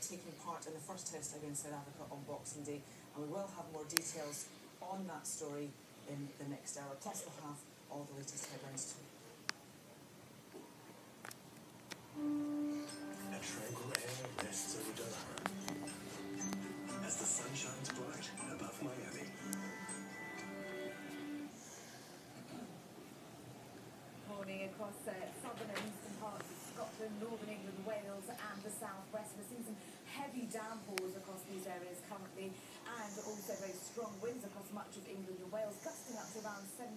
taking part in the first test against South Africa on Boxing Day, and we will have more details on that story in the next hour. Plus, we'll have all the latest headlines too. A tranquil air rests over Delaware as the sun shines bright above Miami. Morning across uh, southern and eastern parts of Scotland, northern England, Wales, and the southwest downpours across these areas currently and also very strong winds across much of England and Wales, gusting up to around 70